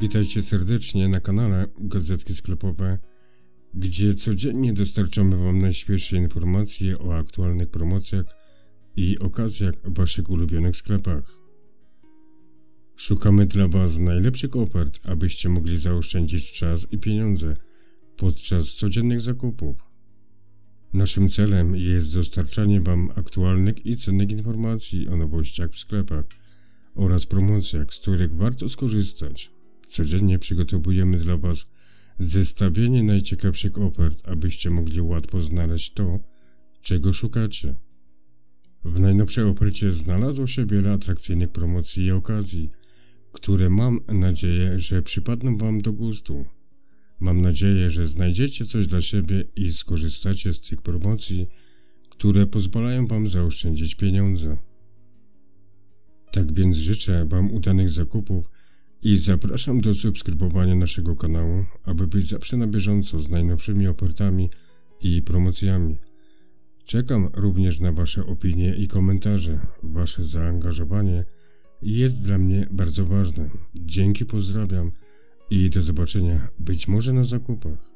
Witajcie serdecznie na kanale Gazetki Sklepowe, gdzie codziennie dostarczamy Wam najświeższe informacje o aktualnych promocjach i okazjach w Waszych ulubionych sklepach. Szukamy dla Was najlepszych ofert, abyście mogli zaoszczędzić czas i pieniądze podczas codziennych zakupów. Naszym celem jest dostarczanie Wam aktualnych i cennych informacji o nowościach w sklepach oraz promocjach, z których warto skorzystać. Codziennie przygotowujemy dla Was zestawienie najciekawszych ofert, abyście mogli łatwo znaleźć to, czego szukacie. W najnowszej ofercie znalazło się wiele atrakcyjnych promocji i okazji, które mam nadzieję, że przypadną Wam do gustu. Mam nadzieję, że znajdziecie coś dla siebie i skorzystacie z tych promocji, które pozwalają Wam zaoszczędzić pieniądze. Tak więc życzę Wam udanych zakupów i zapraszam do subskrybowania naszego kanału, aby być zawsze na bieżąco z najnowszymi ofertami i promocjami. Czekam również na Wasze opinie i komentarze. Wasze zaangażowanie jest dla mnie bardzo ważne. Dzięki, pozdrawiam i do zobaczenia być może na zakupach.